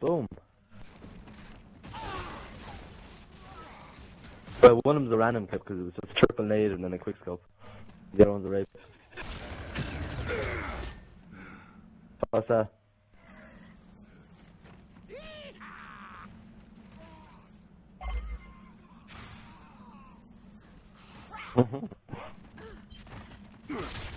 Boom. But one of them's a random clip because it was just triple nade and then a quick scope. The other one's a rape. What's that? Mm-hmm.